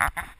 Ha ha ha.